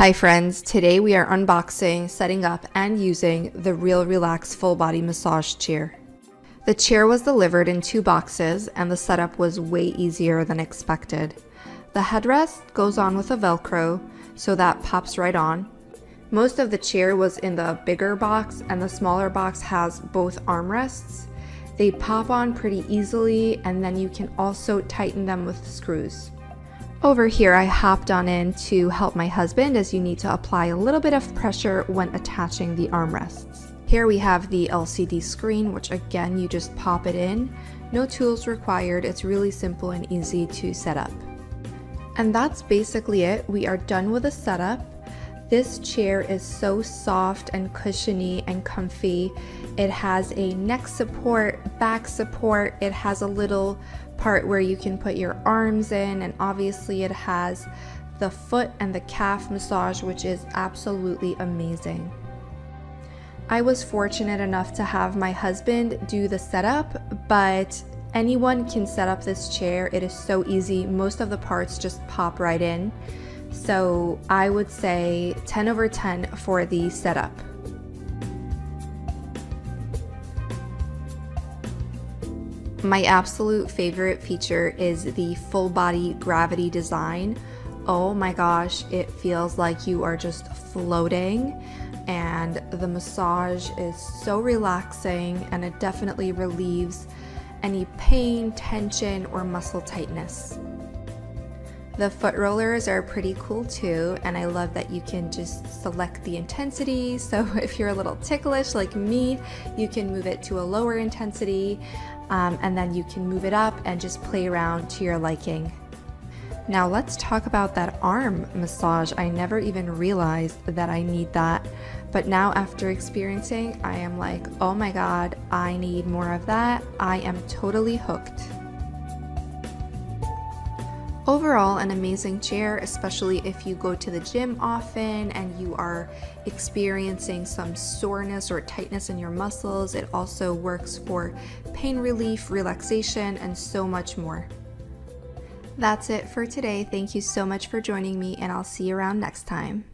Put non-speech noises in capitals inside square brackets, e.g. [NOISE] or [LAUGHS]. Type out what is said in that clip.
Hi friends, today we are unboxing, setting up, and using the Real Relax full body massage chair. The chair was delivered in two boxes and the setup was way easier than expected. The headrest goes on with a velcro, so that pops right on. Most of the chair was in the bigger box and the smaller box has both armrests. They pop on pretty easily and then you can also tighten them with screws. Over here, I hopped on in to help my husband as you need to apply a little bit of pressure when attaching the armrests. Here we have the LCD screen, which again, you just pop it in. No tools required, it's really simple and easy to set up. And that's basically it. We are done with the setup. This chair is so soft and cushiony and comfy. It has a neck support, back support, it has a little part where you can put your arms in, and obviously, it has the foot and the calf massage, which is absolutely amazing. I was fortunate enough to have my husband do the setup, but anyone can set up this chair. It is so easy. Most of the parts just pop right in. So I would say 10 over 10 for the setup. My absolute favorite feature is the full body gravity design. Oh my gosh, it feels like you are just floating and the massage is so relaxing and it definitely relieves any pain, tension, or muscle tightness. The foot rollers are pretty cool too, and I love that you can just select the intensity. [LAUGHS] So if you're a little ticklish like me, you can move it to a lower intensity um, and then you can move it up and just play around to your liking. Now let's talk about that arm massage. I never even realized that I need that, but now after experiencing, I am like, oh my god, I need more of that. I am totally hooked. Overall, an amazing chair, especially if you go to the gym often and you are experiencing some soreness or tightness in your muscles. It also works for pain relief, relaxation, and so much more. That's it for today. Thank you so much for joining me, and I'll see you around next time.